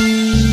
Música